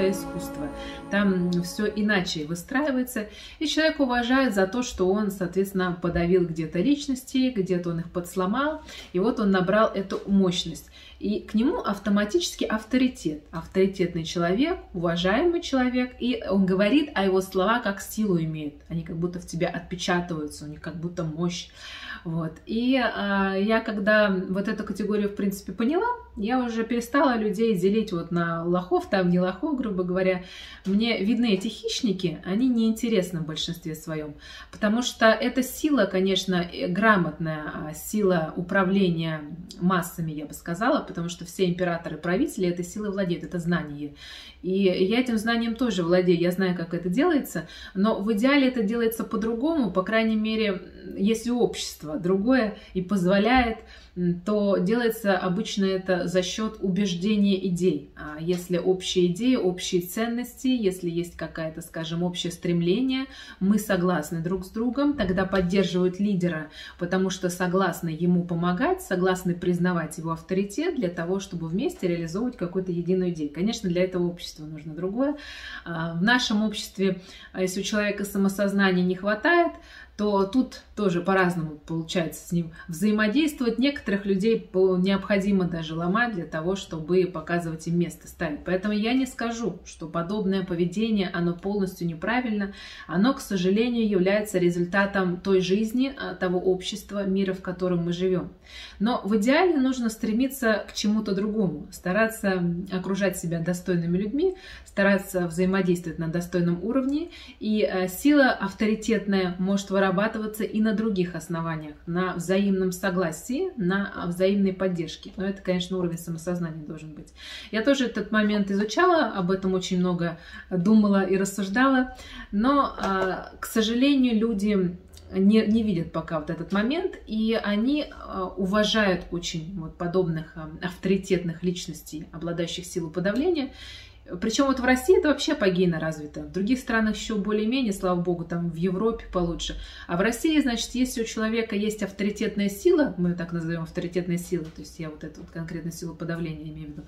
тонкое искусство. Там все иначе выстраивается, и человек уважает за то, что он, соответственно, подавил где-то личности, где-то он их подсломал, и вот он набрал эту мощность. И к нему автоматически авторитет. Авторитетный человек, уважаемый человек, и он говорит, а его слова как силу имеют. Они как будто в тебя отпечатываются, у них как будто мощь. Вот. И а, я когда вот эту категорию, в принципе, поняла, я уже перестала людей делить вот на лохов, там не лохов, грубо говоря. Мне видны эти хищники, они неинтересны в большинстве своем, потому что это сила, конечно, грамотная, а сила управления массами, я бы сказала, потому что все императоры, правители этой силой владеют, это знание. И я этим знанием тоже владею, я знаю, как это делается, но в идеале это делается по-другому, по крайней мере, если общество другое и позволяет то делается обычно это за счет убеждения идей. А если общие идеи, общие ценности, если есть какая-то, скажем, общее стремление, мы согласны друг с другом, тогда поддерживают лидера, потому что согласны ему помогать, согласны признавать его авторитет для того, чтобы вместе реализовывать какую-то единую идею. Конечно, для этого общества нужно другое. А в нашем обществе, а если у человека самосознания не хватает, то тут тоже по-разному получается с ним взаимодействовать. Некоторых людей необходимо даже ломать для того, чтобы показывать им место ставить. Поэтому я не скажу, что подобное поведение, оно полностью неправильно. Оно, к сожалению, является результатом той жизни, а, того общества, мира, в котором мы живем. Но в идеале нужно стремиться к чему-то другому, стараться окружать себя достойными людьми, стараться взаимодействовать на достойном уровне. И а, сила авторитетная может вырабатываться вырабатываться и на других основаниях, на взаимном согласии, на взаимной поддержке. Но это, конечно, уровень самосознания должен быть. Я тоже этот момент изучала, об этом очень много думала и рассуждала, но, а, к сожалению, люди не, не видят пока вот этот момент, и они а, уважают очень вот подобных а, авторитетных личностей, обладающих силой подавления, причем вот в России это вообще погийно развито. В других странах еще более-менее, слава богу, там в Европе получше. А в России, значит, если у человека есть авторитетная сила, мы так назовем авторитетная сила, то есть я вот эту вот конкретную силу подавления имею в виду,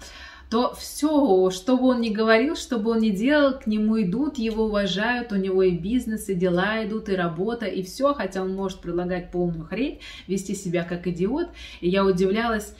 то все, что бы он ни говорил, что бы он ни делал, к нему идут, его уважают, у него и бизнес, и дела идут, и работа, и все, хотя он может предлагать полную хрень, вести себя как идиот. И я удивлялась,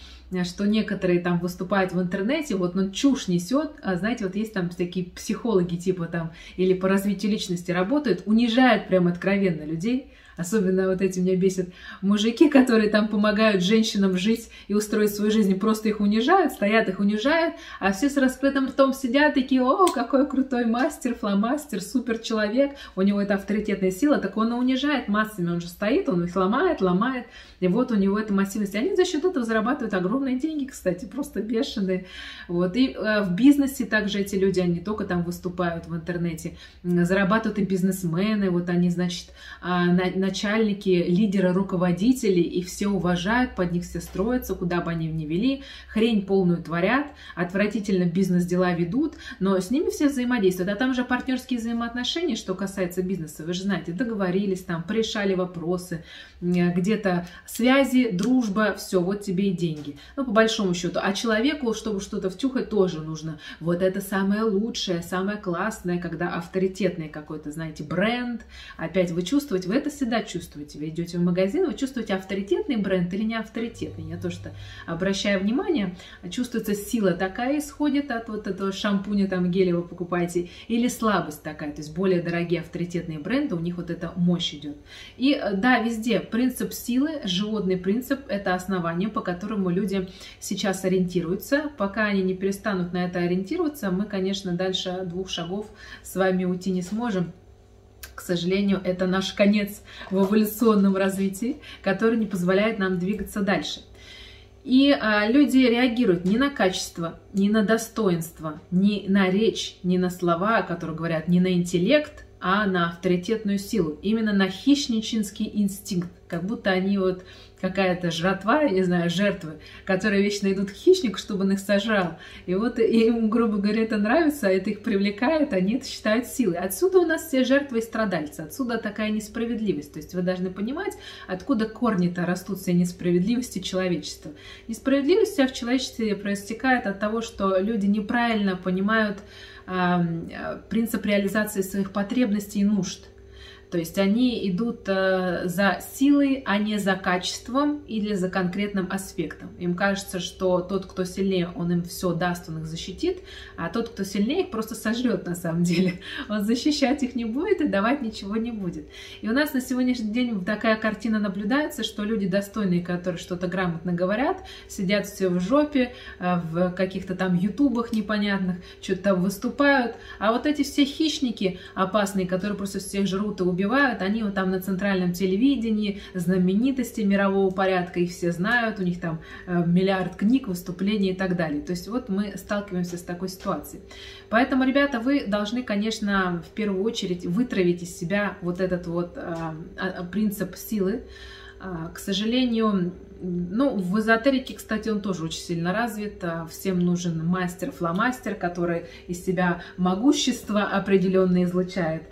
что некоторые там выступают в интернете, вот он чушь несет, а знаете, вот есть там такие психологи типа там или по развитию личности работают, унижают прям откровенно людей, Особенно вот эти меня бесят мужики, которые там помогают женщинам жить и устроить свою жизнь, просто их унижают, стоят, их унижают, а все с раскрытым ртом сидят такие, о, какой крутой мастер, фломастер, супер человек, у него это авторитетная сила, так он и унижает массами, он же стоит, он их ломает, ломает, и вот у него эта массивность. Они за счет этого зарабатывают огромные деньги, кстати, просто бешеные. Вот. И э, в бизнесе также эти люди, они только там выступают в интернете, зарабатывают и бизнесмены, вот они, значит, а, начальники, лидеры, руководители, их все уважают, под них все строятся, куда бы они ни вели, хрень полную творят, отвратительно бизнес-дела ведут, но с ними все взаимодействуют. А там же партнерские взаимоотношения, что касается бизнеса, вы же знаете, договорились там, порешали вопросы, где-то связи, дружба, все, вот тебе и деньги. Ну, по большому счету. А человеку, чтобы что-то втюхать, тоже нужно. Вот это самое лучшее, самое классное, когда авторитетный какой-то, знаете, бренд. Опять вы чувствуете, вы это всегда всегда чувствуете. Вы идете в магазин, вы чувствуете авторитетный бренд или не авторитетный. Я тоже обращаю внимание, чувствуется сила такая исходит от вот этого шампуня, там геля вы покупаете, или слабость такая, то есть более дорогие авторитетные бренды, у них вот эта мощь идет. И э, да, везде принцип силы, животный принцип, это основание, по которому люди сейчас ориентируются. Пока они не перестанут на это ориентироваться, мы, конечно, дальше двух шагов с вами уйти не сможем к сожалению, это наш конец в эволюционном развитии, который не позволяет нам двигаться дальше. И а, люди реагируют не на качество, не на достоинство, не на речь, не на слова, которые говорят, не на интеллект, а на авторитетную силу, именно на хищничинский инстинкт, как будто они вот какая-то жратва, я не знаю, жертвы, которые вечно идут к хищнику, чтобы он их сожрал. И вот им, грубо говоря, это нравится, это их привлекает, они это считают силой. Отсюда у нас все жертвы и страдальцы, отсюда такая несправедливость. То есть вы должны понимать, откуда корни-то растут все несправедливости человечества. Несправедливость вся в человечестве проистекает от того, что люди неправильно понимают принцип реализации своих потребностей и нужд. То есть они идут э, за силой, а не за качеством или за конкретным аспектом. Им кажется, что тот, кто сильнее, он им все даст, он их защитит, а тот, кто сильнее, их просто сожрет на самом деле. Он защищать их не будет и давать ничего не будет. И у нас на сегодняшний день такая картина наблюдается, что люди достойные, которые что-то грамотно говорят, сидят все в жопе, э, в каких-то там ютубах непонятных, что-то там выступают, а вот эти все хищники опасные, которые просто всех жрут и убивают, убивают, они вот там на центральном телевидении, знаменитости мирового порядка, их все знают, у них там э, миллиард книг, выступлений и так далее. То есть вот мы сталкиваемся с такой ситуацией. Поэтому, ребята, вы должны, конечно, в первую очередь вытравить из себя вот этот вот э, принцип силы. Э, к сожалению, ну, в эзотерике, кстати, он тоже очень сильно развит. Всем нужен мастер-фломастер, который из себя могущество определенно излучает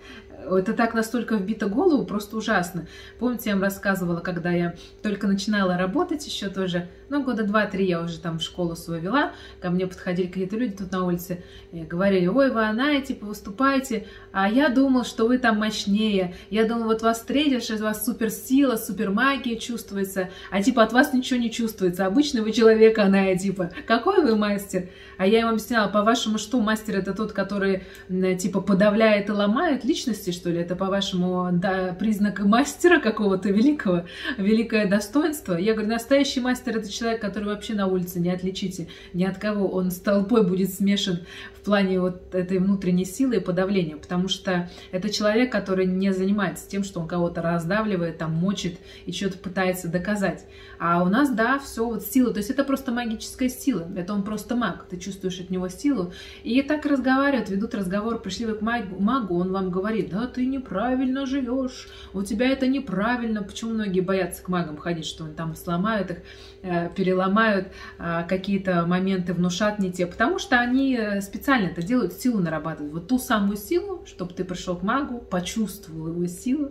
это так настолько вбито голову, просто ужасно. Помните, я вам рассказывала, когда я только начинала работать еще тоже, ну, года два-три я уже там школу свою вела, ко мне подходили какие-то люди тут на улице, говорили, ой, вы она, типа, выступаете, а я думал, что вы там мощнее, я думал, вот вас встретишь, из вас суперсила, супермагия чувствуется, а типа от вас ничего не чувствуется, обычный вы человек, она, типа, какой вы мастер? А я им объясняла, по-вашему, что мастер это тот, который, типа, подавляет и ломает личности, что ли? Это, по-вашему, да, признак мастера какого-то великого, великое достоинство? Я говорю, настоящий мастер это человек, который вообще на улице не отличите ни от кого. Он с толпой будет смешан в плане вот этой внутренней силы и подавления, потому что это человек, который не занимается тем, что он кого-то раздавливает, там, мочит и что-то пытается доказать. А у нас, да, все вот сила, то есть это просто магическая сила, это он просто маг, ты чувствуешь от него силу. И так разговаривают, ведут разговор, пришли вы к магу, он вам говорит, да, ты неправильно живешь, у тебя это неправильно. Почему многие боятся к магам ходить, что они там сломают их, э, переломают, а, какие-то моменты внушат не те, потому что они э, специально это делают, силу нарабатывают. Вот ту самую силу, чтобы ты пришел к магу, почувствовал его силу,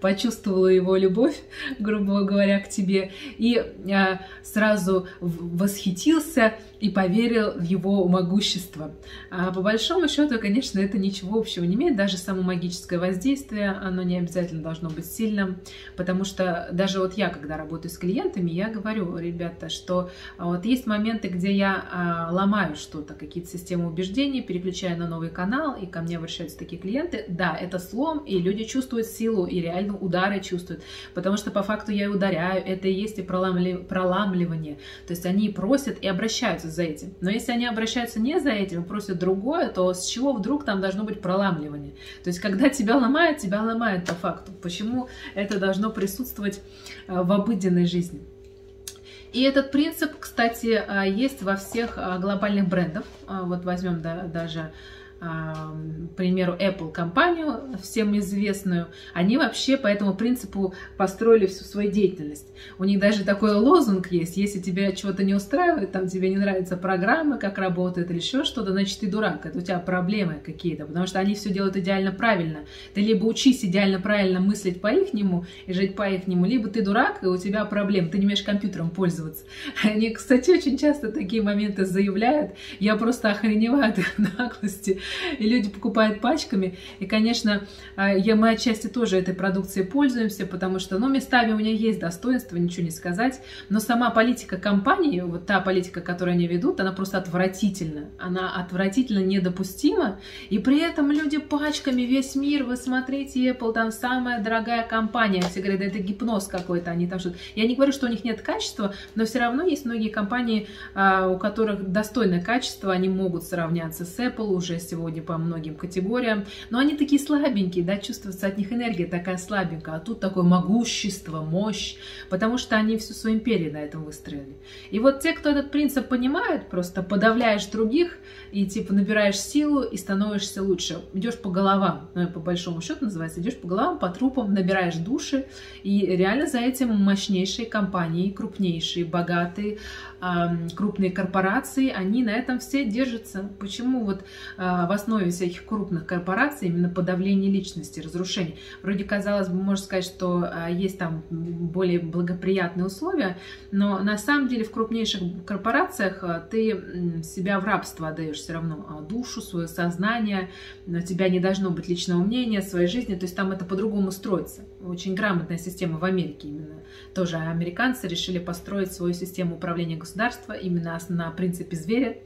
почувствовал его любовь, грубо говоря, к тебе, и и сразу восхитился и поверил в его могущество. А по большому счету, конечно, это ничего общего не имеет. Даже само магическое воздействие, оно не обязательно должно быть сильным, потому что даже вот я, когда работаю с клиентами, я говорю, ребята, что вот есть моменты, где я а, ломаю что-то, какие-то системы убеждений, переключаю на новый канал, и ко мне обращаются такие клиенты. Да, это слом, и люди чувствуют силу, и реально удары чувствуют, потому что по факту я и ударяю, это и есть и проламливание. То есть они просят и обращаются за этим. Но если они обращаются не за этим, просят другое, то с чего вдруг там должно быть проламливание? То есть когда тебя ломают, тебя ломают по факту. Почему это должно присутствовать э, в обыденной жизни? И этот принцип, кстати, э, есть во всех э, глобальных брендах. Вот возьмем даже к примеру, Apple компанию, всем известную, они вообще по этому принципу построили всю свою деятельность. У них даже такой лозунг есть, если тебя чего-то не устраивает, там тебе не нравятся программы, как работают или еще что-то, значит ты дурак, это у тебя проблемы какие-то, потому что они все делают идеально правильно. Ты либо учись идеально правильно мыслить по-ихнему и жить по-ихнему, либо ты дурак, и у тебя проблемы, ты не умеешь компьютером пользоваться. Они, кстати, очень часто такие моменты заявляют, я просто охреневаю от их наглости, и люди покупают пачками. И, конечно, а, я, мы отчасти тоже этой продукцией пользуемся, потому что, ну, местами у меня есть достоинство, ничего не сказать, но сама политика компании, вот та политика, которую они ведут, она просто отвратительна. Она отвратительно недопустима, и при этом люди пачками весь мир, вы смотрите, Apple там самая дорогая компания, все говорят, это гипноз какой-то, они там что-то... Я не говорю, что у них нет качества, но все равно есть многие компании, а, у которых достойное качество, они могут сравняться с Apple уже сегодня сегодня по многим категориям, но они такие слабенькие, да, чувствуется от них энергия такая слабенькая, а тут такое могущество, мощь, потому что они всю свою империю на этом выстроили. И вот те, кто этот принцип понимают, просто подавляешь других и типа набираешь силу и становишься лучше. Идешь по головам, ну, по большому счету называется, идешь по головам, по трупам, набираешь души, и реально за этим мощнейшие компании, крупнейшие, богатые, крупные корпорации, они на этом все держатся. Почему вот а, в основе всяких крупных корпораций именно подавление личности, разрушение? Вроде казалось бы, можно сказать, что а, есть там более благоприятные условия, но на самом деле в крупнейших корпорациях а, ты себя в рабство отдаешь все равно, душу, свое сознание, у тебя не должно быть личного мнения, своей жизни, то есть там это по-другому строится. Очень грамотная система в Америке именно. Тоже американцы решили построить свою систему управления государства, именно на принципе зверя,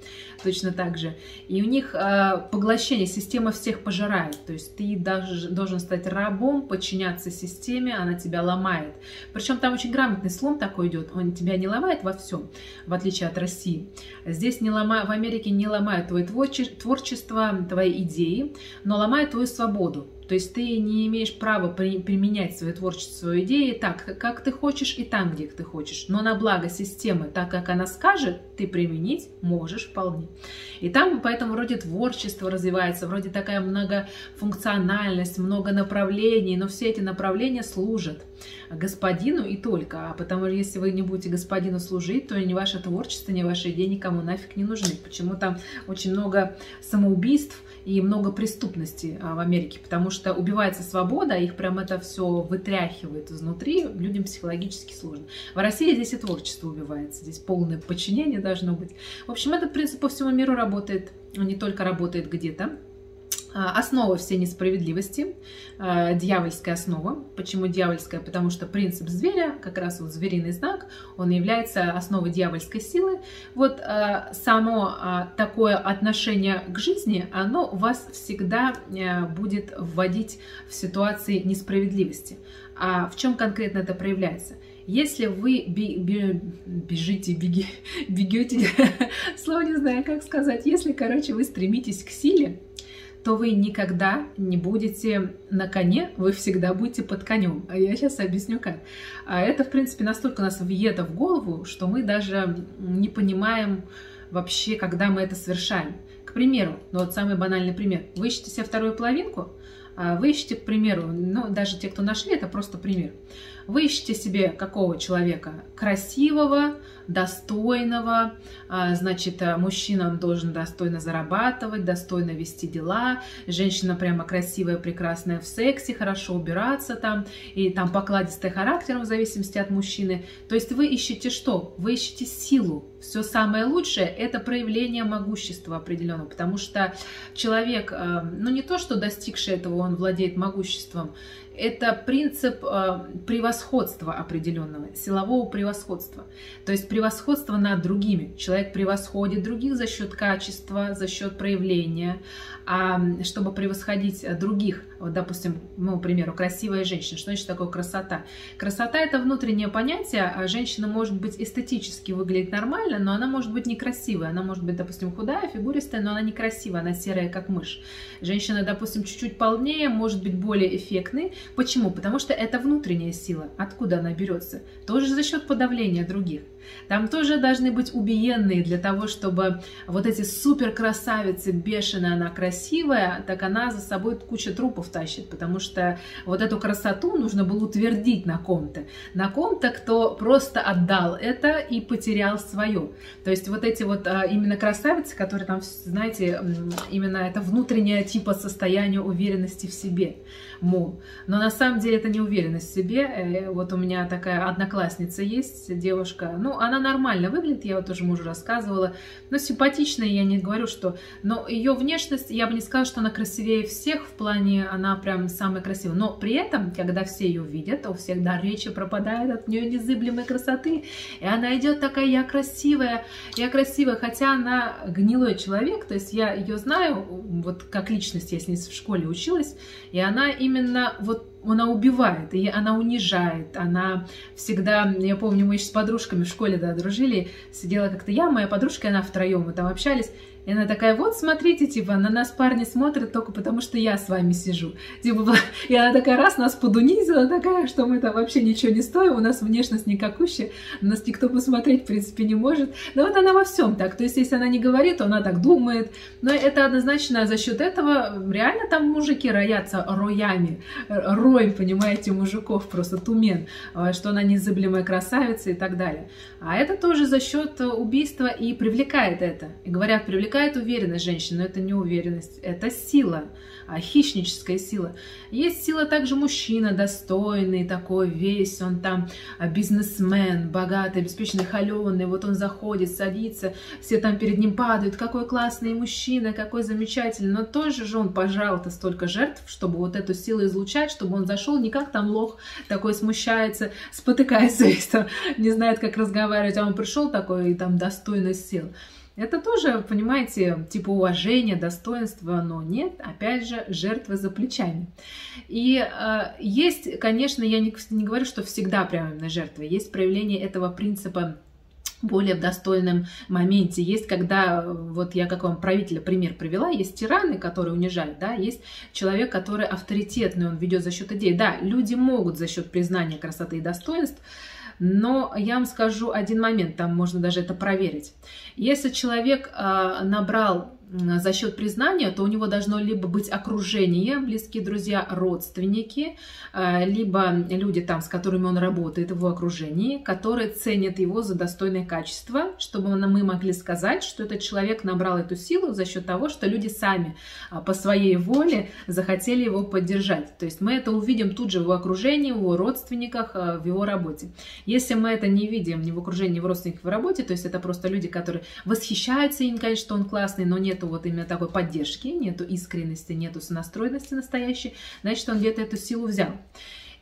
точно так же. И у них э, поглощение, система всех пожирает. То есть ты даже должен стать рабом, подчиняться системе, она тебя ломает. Причем там очень грамотный слом такой идет, он тебя не ломает во всем, в отличие от России. Здесь не ломает, в Америке не ломает твое творчество, твои идеи, но ломает твою свободу. То есть ты не имеешь права при, применять свое творчество, свою идею так, как ты хочешь и там, где ты хочешь. Но на благо системы, так как она скажет, ты применить можешь вполне. И там поэтому вроде творчество развивается, вроде такая многофункциональность, много направлений, но все эти направления служат господину и только. А потому что если вы не будете господину служить, то ни ваше творчество, ни ваши идеи никому нафиг не нужны. Почему там очень много самоубийств, и много преступности а, в Америке, потому что убивается свобода, их прям это все вытряхивает изнутри, людям психологически сложно. В России здесь и творчество убивается, здесь полное подчинение должно быть. В общем, этот принцип по всему миру работает, он не только работает где-то, основа всей несправедливости, а, дьявольская основа. Почему дьявольская? Потому что принцип зверя, как раз вот звериный знак, он является основой дьявольской силы. Вот а, само такое отношение к жизни, оно вас всегда будет вводить в ситуации несправедливости. А в чем конкретно это проявляется? Если вы бежите, беги, бегете, слово не знаю, как сказать, если, короче, вы стремитесь к силе, то вы никогда не будете на коне, вы всегда будете под конем. А я сейчас объясню как. А это, в принципе, настолько нас въедо в голову, что мы даже не понимаем вообще, когда мы это совершаем. К примеру, ну вот самый банальный пример. Вы ищете себе вторую половинку, а вы ищете, к примеру, ну даже те, кто нашли, это просто пример. Вы ищете себе какого человека? Красивого, достойного, значит, э, мужчина он должен достойно зарабатывать, достойно вести дела, женщина прямо красивая, прекрасная в сексе, хорошо убираться там, и там покладистая характером в зависимости от мужчины. То есть вы ищете что? Вы ищете силу. Все самое лучшее – это проявление могущества определенного, потому что человек, э, ну не то, что достигший этого, он владеет могуществом, это принцип э, превосходства определенного, силового превосходства. То есть превосходство над другими. Человек превосходит других за счет качества, за счет проявления. А чтобы превосходить других, вот, допустим, ну, к примеру, красивая женщина, что значит такое красота? Красота – это внутреннее понятие, а женщина может быть эстетически выглядеть нормально, но она может быть некрасивая. Она может быть, допустим, худая, фигуристая, но она некрасивая, она серая, как мышь. Женщина, допустим, чуть-чуть полнее, может быть более эффектной. Почему? Потому что это внутренняя сила. Откуда она берется? Тоже за счет подавления других. Там тоже должны быть убиенные для того, чтобы вот эти супер красавицы, бешеная она красивая, так она за собой кучу трупов тащит, потому что вот эту красоту нужно было утвердить на ком-то. На ком-то, кто просто отдал это и потерял свое. То есть вот эти вот а, именно красавицы, которые там, знаете, именно это внутреннее типа состояние уверенности в себе. Мол. Но на самом деле это не уверенность в себе. Э, вот у меня такая одноклассница есть, девушка, ну, она нормально выглядит, я вот тоже мужу рассказывала, но симпатичная, я не говорю, что... Но ее внешность, я бы не сказала, что она красивее всех, в плане она прям самая красивая. Но при этом, когда все ее видят, у всех дар речи пропадает от нее незыблемой красоты, и она идет такая, я красивая, я красивая, хотя она гнилой человек, то есть я ее знаю, вот как личность, я с ней в школе училась, и она именно вот она убивает, и она унижает, она всегда, я помню, мы еще с подружками в школе, да, дружили, сидела как-то я, моя подружка, и она втроем, мы там общались, И она такая, вот смотрите, типа, на нас парни смотрят только потому, что я с вами сижу. Типа, и она такая раз нас подунизила, такая, что мы там вообще ничего не стоим, у нас внешность никакущая, нас никто посмотреть, в принципе, не может. Но вот она во всем так. То есть, если она не говорит, она так думает. Но это однозначно за счет этого реально там мужики роятся роями. Рой, понимаете, мужиков просто тумен, а, что она незыблемая красавица и так далее. А это тоже за счет убийства и привлекает это. И говорят, привлекает уверенность женщины, но это не уверенность, это сила, хищническая сила. Есть сила также мужчина, достойный такой, весь он там а, бизнесмен, богатый, обеспеченный, холеный, вот он заходит, садится, все там перед ним падают, какой классный мужчина, какой замечательный, но тоже же он пожал-то столько жертв, чтобы вот эту силу излучать, чтобы он зашел не как там лох такой смущается, спотыкается не знает, как разговаривать, а он пришел такой и там достойный сил. Это тоже, понимаете, типа уважения, достоинства, но нет, опять же, жертвы за плечами. И э, есть, конечно, я не, не говорю, что всегда прямо именно жертвы, есть проявление этого принципа более в достойном моменте. Есть, когда, вот я как вам правителя пример привела, есть тираны, которые унижают, да, есть человек, который авторитетный, он ведет за счет идей. Да, люди могут за счет признания красоты и достоинств но я вам скажу один момент, там можно даже это проверить. Если человек э, набрал за счет признания, то у него должно либо быть окружение, близкие друзья, родственники, э, либо люди там, с которыми он работает, его окружении, которые ценят его за достойное качество, чтобы мы могли сказать, что этот человек набрал эту силу за счет того, что люди сами а, по своей воле захотели его поддержать. То есть мы это увидим тут же в его окружении, в его родственниках, э, в его работе. Если мы это не видим ни в окружении, ни в родственниках, в работе, то есть это просто люди, которые восхищаются им, конечно, что он классный, но нет нету вот именно такой поддержки, нету искренности, нету сонастроенности настоящей, значит, он где-то эту силу взял.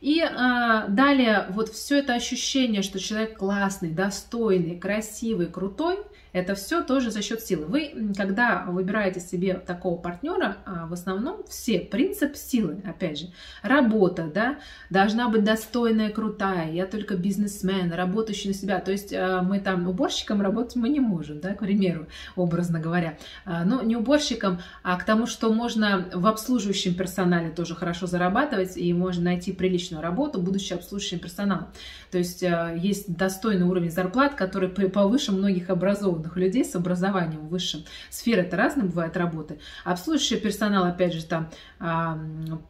И а, далее вот все это ощущение, что человек классный, достойный, красивый, крутой, это все тоже за счет силы. Вы, когда выбираете себе такого партнера, а, в основном все принцип силы, опять же, работа, да, должна быть достойная, крутая. Я только бизнесмен, работающий на себя. То есть а, мы там уборщиком работать мы не можем, да, к примеру, образно говоря. А, но не уборщиком, а к тому, что можно в обслуживающем персонале тоже хорошо зарабатывать и можно найти приличную работу, будучи обслуживающим персоналом. То есть есть достойный уровень зарплат, который повыше многих образованных образованных людей с образованием высшим. Сферы это разные бывают работы. Обслуживающий персонал, опять же, там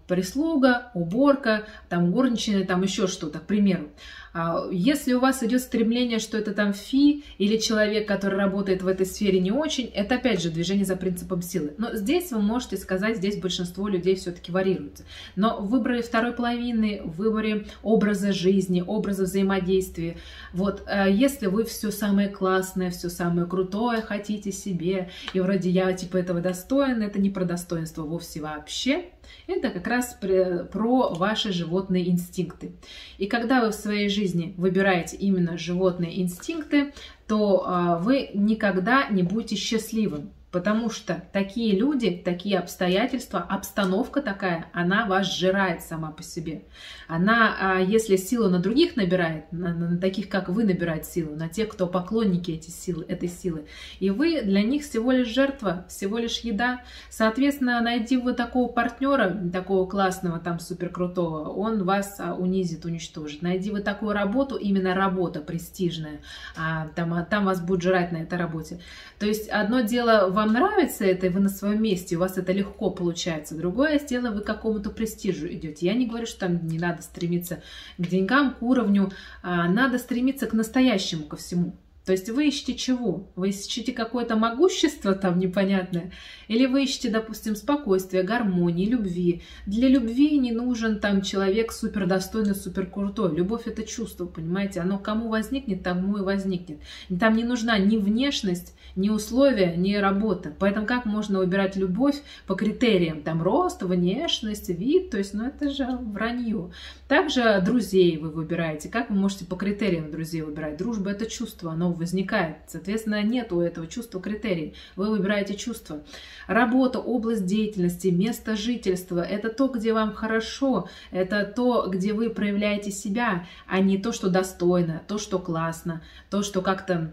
прислуга, уборка, там горничная, там еще что-то, к примеру. А, если у вас идет стремление, что это там фи или человек, который работает в этой сфере не очень, это опять же движение за принципом силы. Но здесь вы можете сказать, здесь большинство людей все-таки варьируется. Но в выборе второй половины, в выборе образа жизни, образа взаимодействия, вот э, если вы все самое классное, все самое крутое хотите себе, и вроде я типа этого достоин, это не про достоинство вовсе вообще, это как раз про ваши животные инстинкты. И когда вы в своей жизни выбираете именно животные инстинкты, то а, вы никогда не будете счастливым. Потому что такие люди, такие обстоятельства, обстановка такая, она вас сжирает сама по себе. Она, а, если силу на других набирает, на, на таких, как вы, набирает силу, на тех, кто поклонники эти силы, этой силы, и вы для них всего лишь жертва, всего лишь еда. Соответственно, найди вы такого партнера, такого классного, там, супер крутого, он вас а, унизит, уничтожит. Найди вы такую работу, именно работа престижная, а, там, там вас будут жрать на этой работе. То есть одно дело вам нравится это, и вы на своем месте, у вас это легко получается. Другое дело, вы к какому-то престижу идете. Я не говорю, что там не надо стремиться к деньгам, к уровню, а надо стремиться к настоящему, ко всему. То есть вы ищете чего? Вы ищете какое-то могущество там непонятное? Или вы ищете, допустим, спокойствие, гармонии, любви? Для любви не нужен там человек супер достойный, супер крутой. Любовь это чувство, понимаете? Оно кому возникнет, тому и возникнет. Там не нужна ни внешность, ни условия, ни работа. Поэтому как можно выбирать любовь по критериям? Там рост, внешность, вид, то есть, ну это же вранье. Также друзей вы выбираете. Как вы можете по критериям друзей выбирать? Дружба это чувство, оно возникает. Соответственно, нет у этого чувства критерий. Вы выбираете чувство. Работа, область деятельности, место жительства – это то, где вам хорошо, это то, где вы проявляете себя, а не то, что достойно, то, что классно, то, что как-то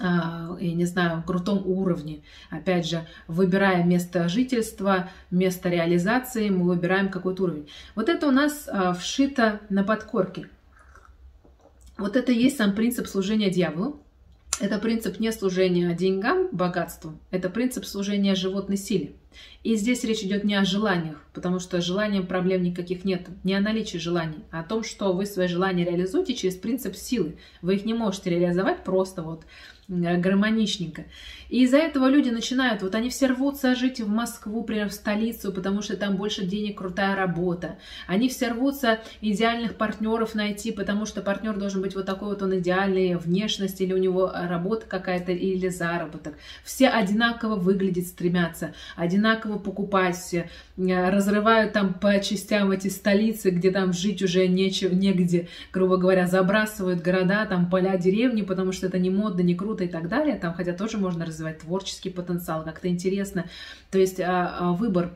я не знаю, крутом уровне. Опять же, выбирая место жительства, место реализации, мы выбираем какой-то уровень. Вот это у нас вшито на подкорке. Вот это и есть сам принцип служения дьяволу. Это принцип не служения деньгам, богатству, это принцип служения животной силе. И здесь речь идет не о желаниях, потому что желанием проблем никаких нет, не о наличии желаний, а о том, что вы свои желания реализуете через принцип силы. Вы их не можете реализовать просто вот Э, гармоничненько. И из-за этого люди начинают, вот они все рвутся жить в Москву, например, в столицу, потому что там больше денег, крутая работа. Они все рвутся идеальных партнеров найти, потому что партнер должен быть вот такой вот он идеальный, внешность, или у него работа какая-то, или заработок. Все одинаково выглядеть стремятся, одинаково покупать все, э, разрывают там по частям эти столицы, где там жить уже нечего, негде, грубо говоря, забрасывают города, там поля, деревни, потому что это не модно, не круто, круто и так далее, там, хотя тоже можно развивать творческий потенциал, как-то интересно. То есть а, а, выбор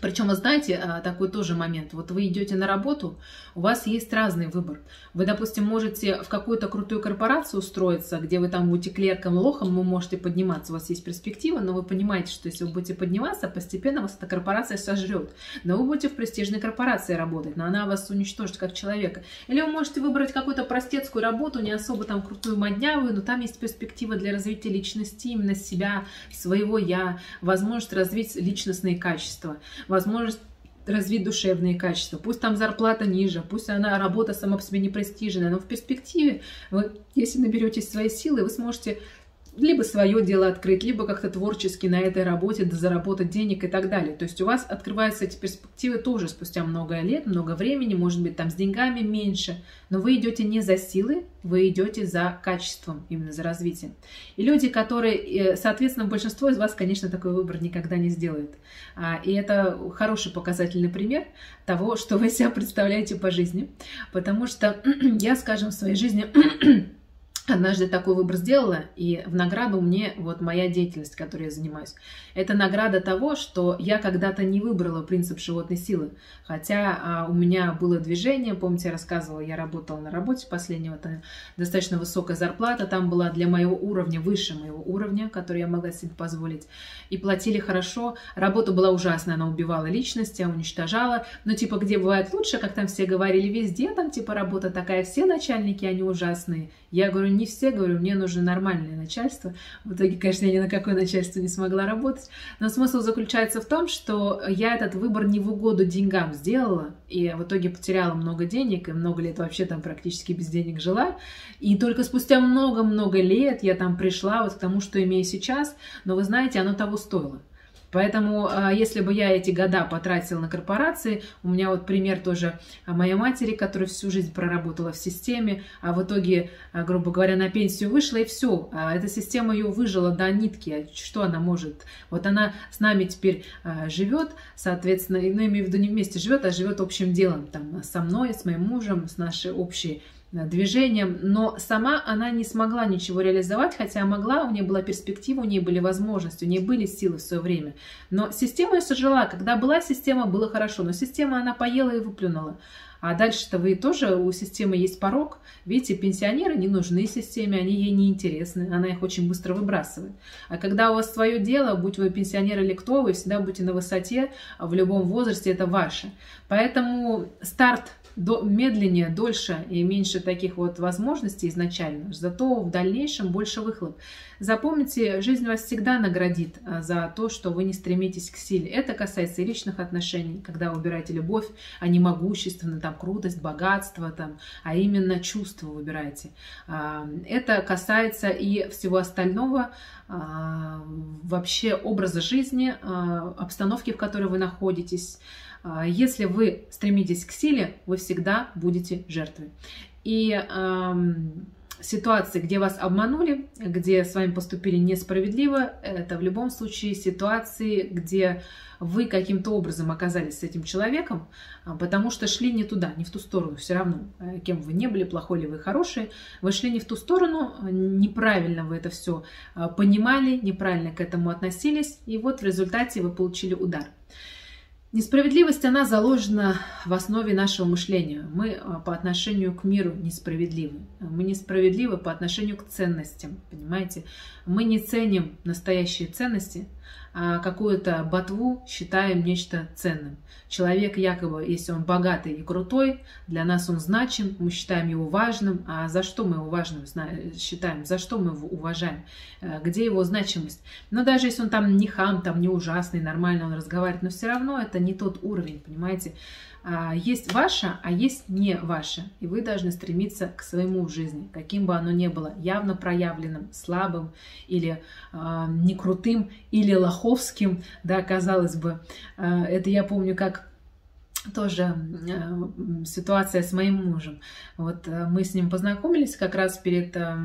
причем, вы знаете, а, такой тоже момент. Вот вы идете на работу, у вас есть разный выбор. Вы, допустим, можете в какую-то крутую корпорацию устроиться, где вы там будете клерком, лохом, вы можете подниматься, у вас есть перспектива, но вы понимаете, что если вы будете подниматься, постепенно вас эта корпорация сожрет. Но вы будете в престижной корпорации работать, но она вас уничтожит как человека. Или вы можете выбрать какую-то простецкую работу, не особо там крутую моднявую, но там есть перспектива для развития личности, именно себя, своего я, возможность развить личностные качества возможность развить душевные качества. Пусть там зарплата ниже, пусть она работа сама по себе не престижная, но в перспективе, вы, если наберетесь своей силы, вы сможете либо свое дело открыть, либо как-то творчески на этой работе заработать денег и так далее. То есть у вас открываются эти перспективы тоже спустя много лет, много времени, может быть, там с деньгами меньше, но вы идете не за силы, вы идете за качеством, именно за развитием. И люди, которые, э, соответственно, большинство из вас, конечно, такой выбор никогда не сделают. А, и это хороший показательный пример того, что вы себя представляете по жизни, потому что я, скажем, в своей жизни однажды такой выбор сделала, и в награду мне вот моя деятельность, которой я занимаюсь. Это награда того, что я когда-то не выбрала принцип животной силы. Хотя а, у меня было движение, помните, я рассказывала, я работала на работе последнего, там достаточно высокая зарплата, там была для моего уровня, выше моего уровня, который я могла себе позволить. И платили хорошо, работа была ужасная, она убивала личности, уничтожала. Но типа, где бывает лучше, как там все говорили, везде там типа работа такая, все начальники, они ужасные. Я говорю, не все, говорю, мне нужно нормальное начальство. В итоге, конечно, я ни на какое начальство не смогла работать. Но смысл заключается в том, что я этот выбор не в угоду деньгам сделала, и в итоге потеряла много денег, и много лет вообще там практически без денег жила. И только спустя много-много лет я там пришла вот к тому, что имею сейчас. Но вы знаете, оно того стоило. Поэтому, а, если бы я эти года потратила на корпорации, у меня вот пример тоже моей матери, которая всю жизнь проработала в системе, а в итоге, а, грубо говоря, на пенсию вышла, и все. А эта система ее выжила до нитки. Что она может? Вот она с нами теперь живет, соответственно, ну, имею в виду, не вместе живет, а живет общим делом, там, со мной, с моим мужем, с нашей общей движением, но сама она не смогла ничего реализовать, хотя могла, у нее была перспектива, у нее были возможности, у нее были силы в свое время. Но система ее сожила, когда была система, было хорошо, но система она поела и выплюнула. А дальше-то вы тоже, у системы есть порог. Видите, пенсионеры не нужны системе, они ей не интересны, она их очень быстро выбрасывает. А когда у вас свое дело, будь вы пенсионер или кто, вы всегда будете на высоте, в любом возрасте это ваше. Поэтому старт до, медленнее, дольше и меньше таких вот возможностей изначально, зато в дальнейшем больше выхлоп. Запомните, жизнь вас всегда наградит а, за то, что вы не стремитесь к силе. Это касается и личных отношений, когда вы выбираете любовь, а не могущество, там, крутость, богатство, там, а именно чувство выбираете. А, это касается и всего остального, а, вообще образа жизни, обстановки, в которой вы находитесь, если вы стремитесь к силе, вы всегда будете жертвой. И ситуации, где вас обманули, где с вами поступили несправедливо, это в любом случае ситуации, где вы каким-то образом оказались с этим человеком, а, потому что шли не туда, не в ту сторону. Все равно, э, кем вы не были, плохой ли вы, хороший, вы шли не в ту сторону, неправильно вы это все а, понимали, неправильно к этому относились, и вот в результате вы получили удар. Несправедливость, она заложена в основе нашего мышления. Мы а, по отношению к миру несправедливы. Мы несправедливы по отношению к ценностям, понимаете? Мы не ценим настоящие ценности, какую-то ботву считаем нечто ценным. Человек якобы, если он богатый и крутой, для нас он значим, мы считаем его важным. А за что мы его важным считаем? За что мы его уважаем? Э, где его значимость? Но даже если он там не хам, там не ужасный, нормально он разговаривает, но все равно это не тот уровень, понимаете? А, есть ваше, а есть не ваше. И вы должны стремиться к своему в жизни, каким бы оно ни было, явно проявленным, слабым или э, не крутым, или лоховским, да, казалось бы. Э, это я помню, как тоже э, ситуация с моим мужем. Вот э, мы с ним познакомились как раз перед э,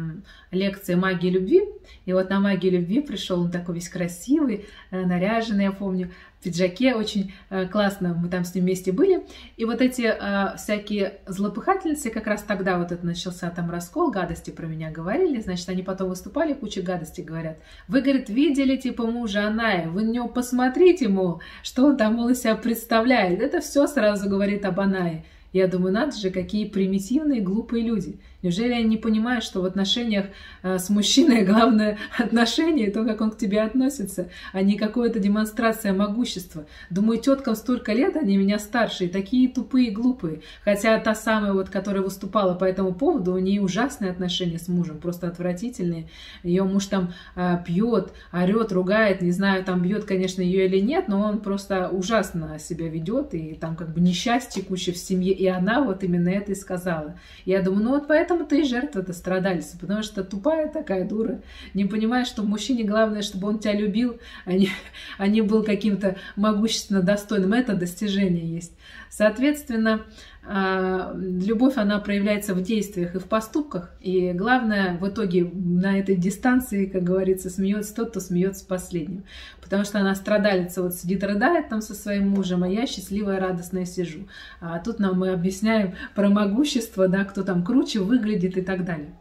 лекцией магии любви. И вот на магии любви пришел он такой весь красивый, э, наряженный, я помню пиджаке, очень э, классно мы там с ним вместе были. И вот эти э, всякие злопыхательницы, как раз тогда вот это начался там раскол, гадости про меня говорили, значит, они потом выступали, куча гадостей говорят. Вы, говорит, видели типа мужа Аная, вы на него посмотрите, мол, что он там, мол, из себя представляет. Это все сразу говорит об Анае. Я думаю, надо же, какие примитивные, глупые люди. Неужели они не понимают, что в отношениях э, с мужчиной главное отношение, то, как он к тебе относится, а не какая-то демонстрация могущества. Думаю, теткам столько лет, они меня старше, и такие тупые глупые. Хотя та самая, вот, которая выступала по этому поводу, у нее ужасные отношения с мужем, просто отвратительные. Ее муж там э, пьет, орет, ругает, не знаю, там бьет, конечно, ее или нет, но он просто ужасно себя ведет, и там как бы несчастье куча в семье, и она вот именно это и сказала. Я думаю, ну вот поэтому Поэтому-то и жертва-то страдальца, потому что тупая такая дура, не понимая, что мужчине главное, чтобы он тебя любил, а не, а не был каким-то могущественно достойным. Это достижение есть. Соответственно, любовь, она проявляется в действиях и в поступках. И главное, в итоге на этой дистанции, как говорится, смеется тот, кто смеется последним. Потому что она страдалица, вот сидит, рыдает там со своим мужем, а я счастливая, радостная сижу. А тут нам мы объясняем про могущество, да, кто там круче выглядит и так далее.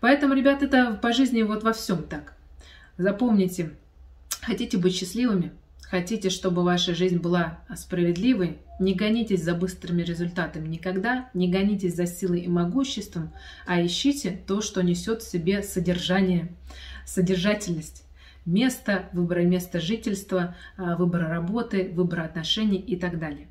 Поэтому, ребят, это по жизни вот во всем так. Запомните, хотите быть счастливыми, Хотите, чтобы ваша жизнь была справедливой? Не гонитесь за быстрыми результатами никогда, не гонитесь за силой и могуществом, а ищите то, что несет в себе содержание, содержательность, место, выбора места жительства, а, выбора работы, выбора отношений и так далее.